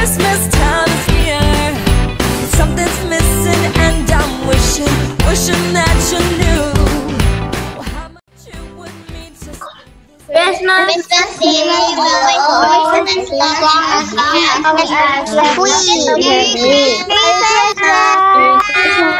Christmas time is here. Something's missing and I'm wishing, wishing that you knew. Christmas Eve will always as long as long as we Merry Christmas!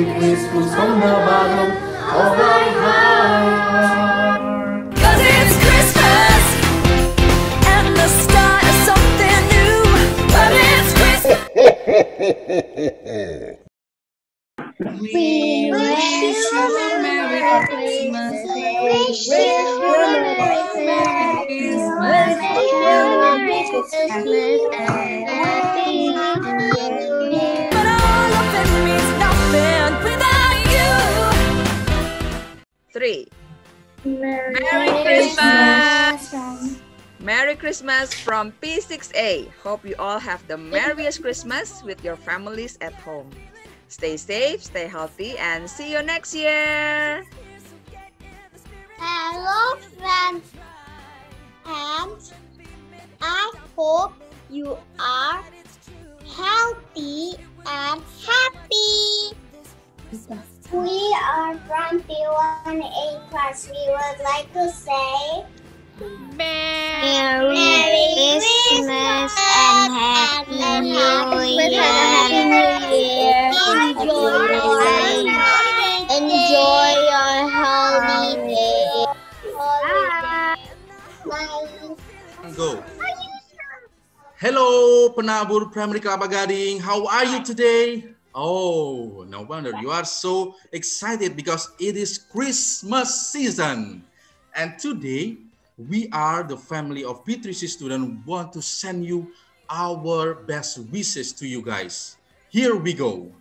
Merry Christmas from the bottom of our heart. Cause it's Christmas and the start of something new. But it's Christmas. We wish you a Merry Christmas. We Wish you a Merry Christmas. We Wish you a Merry Christmas Christmas from P6A. Hope you all have the merriest Christmas with your families at home. Stay safe, stay healthy, and see you next year. Hello, friends. And I hope you are healthy and happy. We are from P1A class. We would like to say Merry, Christmas and Happy New Year. Happy New Year. Enjoy your Enjoy your holiday. Bye. Go. Hello, Penabur Primary Kelapa Gading. How are you today? Oh, no wonder you are so excited because it is Christmas season. And today, we are the family of P3C student want to send you our best wishes to you guys. Here we go.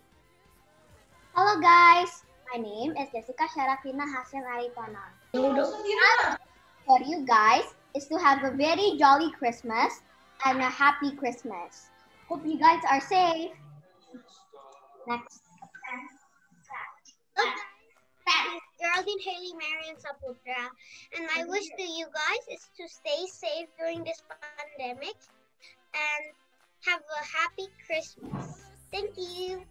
Hello guys, my name is Jessica Sharafina Hasan Arifanan. For you guys is to have a very jolly Christmas and a happy Christmas. Hope you guys are safe. Next. Geraldine Haley Marian Saputra, and my wish to you guys is to stay safe during this pandemic and have a happy Christmas. Thank you.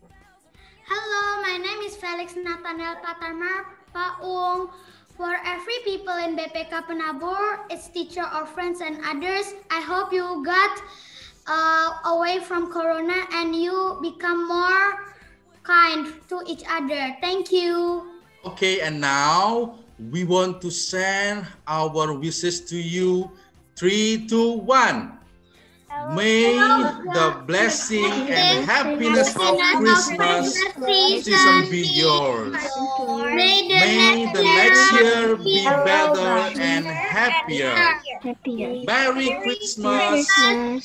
Hello, my name is Felix Nathaniel Patarmar Paung. For every people in BPK Penabur, its teacher or friends and others, I hope you got uh, away from Corona and you become more kind to each other. Thank you. Okay, and now we want to send our wishes to you. Three, two, one. May the blessing and happiness of Christmas season be yours. May the next year be better and happier. Merry Christmas,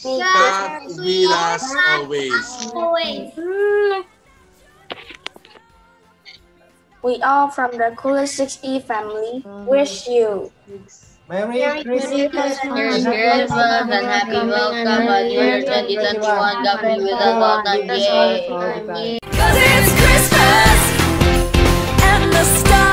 God with us always. We all from the coolest 6E family wish you Merry Christmas and happy welcome on your 2021 God be with us all time. Yay. Cause it's Christmas and the start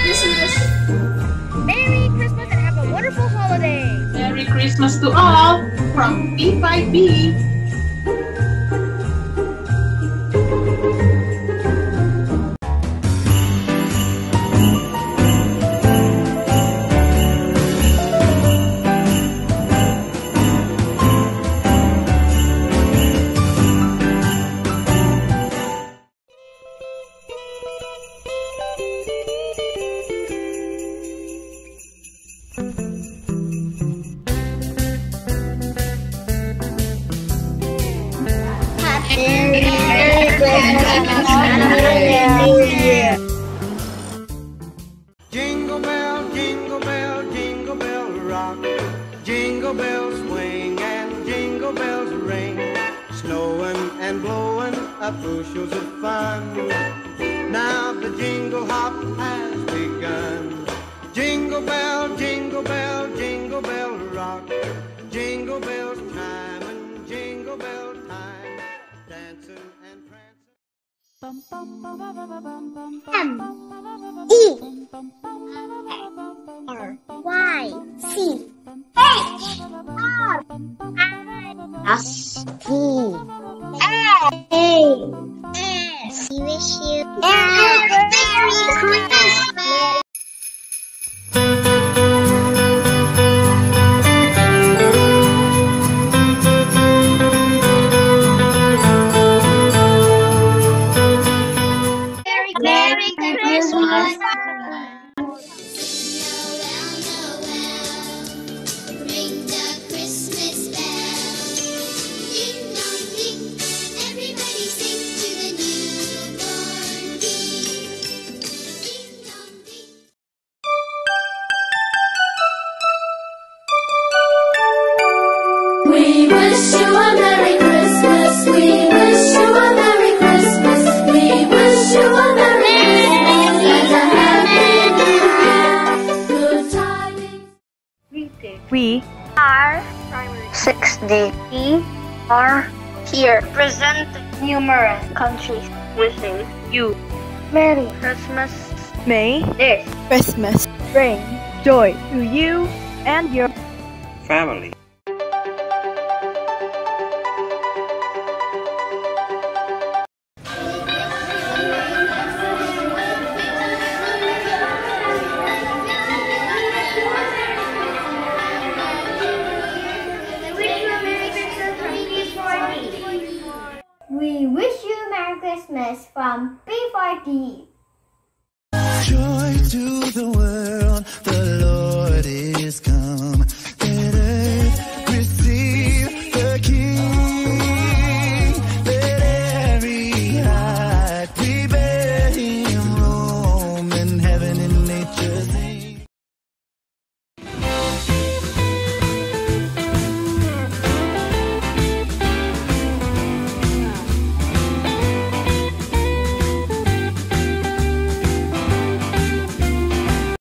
Christmas. Merry Christmas and have a wonderful holiday. Merry Christmas to all from P5B. Jingle bell, jingle bell, jingle bell rock. Jingle bells swing and jingle bells ring. Snowing and blowing up bushels of fun. Now the jingle hop prancing. R We are 6D. We are here present numerous countries wishing you Merry Christmas. May this Christmas bring joy to you and your family. We wish you Merry Christmas from p4d Joy to the world. The